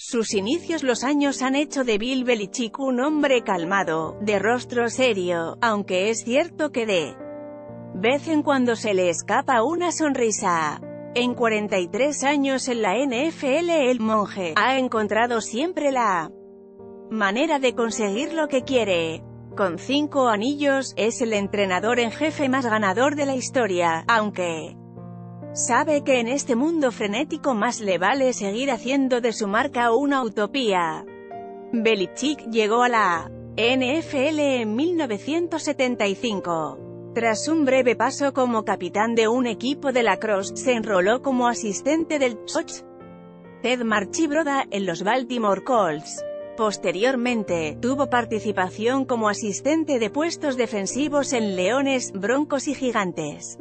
Sus inicios los años han hecho de Bill Belichick un hombre calmado, de rostro serio, aunque es cierto que de vez en cuando se le escapa una sonrisa. En 43 años en la NFL el monje ha encontrado siempre la manera de conseguir lo que quiere. Con cinco anillos, es el entrenador en jefe más ganador de la historia, aunque sabe que en este mundo frenético más le vale seguir haciendo de su marca una utopía. Belichick llegó a la NFL en 1975. Tras un breve paso como capitán de un equipo de la Cross, se enroló como asistente del Soch Ted Marchibroda en los Baltimore Colts. Posteriormente, tuvo participación como asistente de puestos defensivos en Leones, Broncos y Gigantes.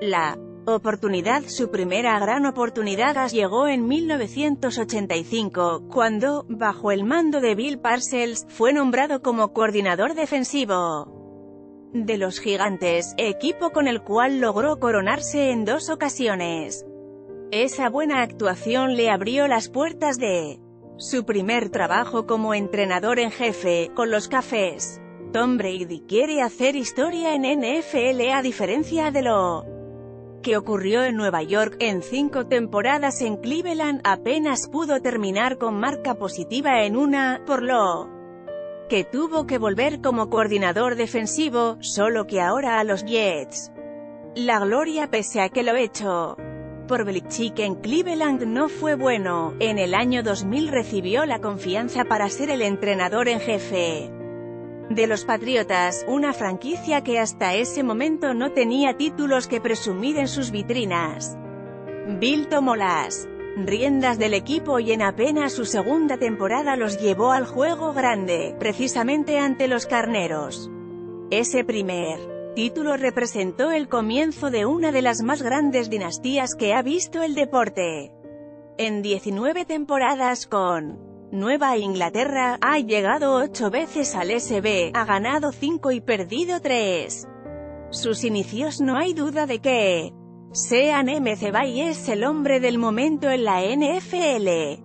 La oportunidad Su primera gran oportunidad llegó en 1985, cuando, bajo el mando de Bill Parcells, fue nombrado como coordinador defensivo de los Gigantes, equipo con el cual logró coronarse en dos ocasiones. Esa buena actuación le abrió las puertas de su primer trabajo como entrenador en jefe, con los Cafés. Tom Brady quiere hacer historia en NFL a diferencia de lo que ocurrió en Nueva York, en cinco temporadas en Cleveland, apenas pudo terminar con marca positiva en una, por lo que tuvo que volver como coordinador defensivo, solo que ahora a los Jets. La gloria pese a que lo hecho por Belichick en Cleveland no fue bueno, en el año 2000 recibió la confianza para ser el entrenador en jefe de los Patriotas, una franquicia que hasta ese momento no tenía títulos que presumir en sus vitrinas. Bill tomó las riendas del equipo y en apenas su segunda temporada los llevó al juego grande, precisamente ante los Carneros. Ese primer título representó el comienzo de una de las más grandes dinastías que ha visto el deporte. En 19 temporadas con Nueva Inglaterra, ha llegado ocho veces al SB, ha ganado 5 y perdido 3. Sus inicios no hay duda de que sean MC Bay es el hombre del momento en la NFL.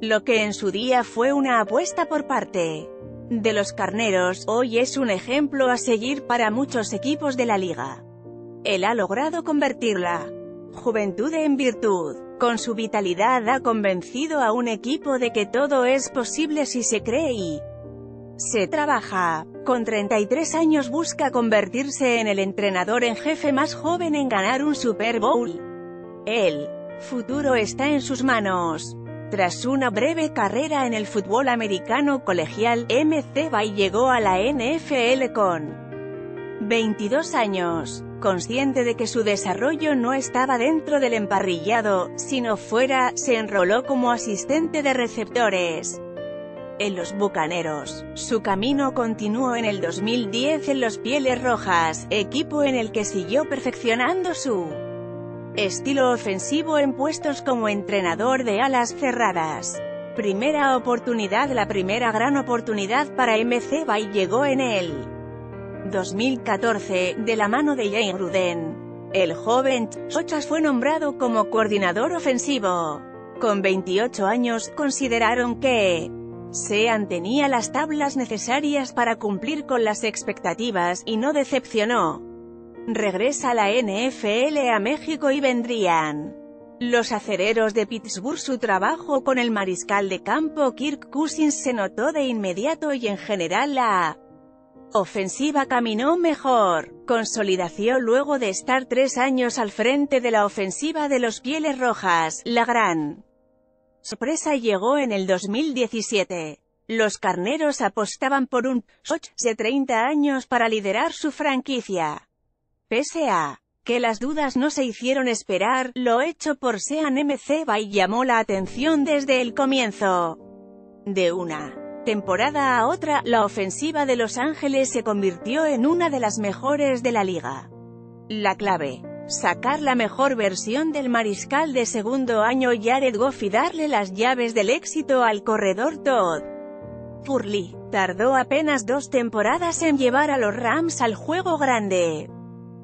Lo que en su día fue una apuesta por parte de los carneros, hoy es un ejemplo a seguir para muchos equipos de la liga. Él ha logrado convertir la juventud en virtud. Con su vitalidad ha convencido a un equipo de que todo es posible si se cree y se trabaja. Con 33 años busca convertirse en el entrenador en jefe más joven en ganar un Super Bowl. El futuro está en sus manos. Tras una breve carrera en el fútbol americano colegial, MC Bay llegó a la NFL con 22 años. Consciente de que su desarrollo no estaba dentro del emparrillado, sino fuera, se enroló como asistente de receptores en los Bucaneros. Su camino continuó en el 2010 en los Pieles Rojas, equipo en el que siguió perfeccionando su estilo ofensivo en puestos como entrenador de alas cerradas. Primera oportunidad La primera gran oportunidad para MC Bay llegó en el 2014, de la mano de Jane Gruden. El joven Chochas fue nombrado como coordinador ofensivo. Con 28 años, consideraron que sean tenía las tablas necesarias para cumplir con las expectativas, y no decepcionó. Regresa la NFL a México y vendrían los acereros de Pittsburgh su trabajo con el mariscal de campo Kirk Cousins se notó de inmediato y en general la ofensiva caminó mejor. Consolidación luego de estar tres años al frente de la ofensiva de los Pieles Rojas, la gran sorpresa llegó en el 2017. Los carneros apostaban por un coach de 30 años para liderar su franquicia. Pese a que las dudas no se hicieron esperar, lo hecho por Sean MC Bay llamó la atención desde el comienzo. De una temporada a otra, la ofensiva de Los Ángeles se convirtió en una de las mejores de la liga. La clave Sacar la mejor versión del mariscal de segundo año Jared Goff y darle las llaves del éxito al corredor Todd. Purley, tardó apenas dos temporadas en llevar a los Rams al juego grande.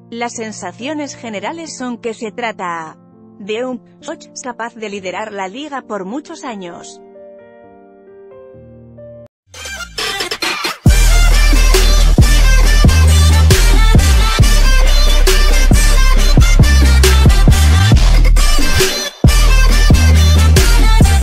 Las sensaciones generales son que se trata de un coach capaz de liderar la liga por muchos años.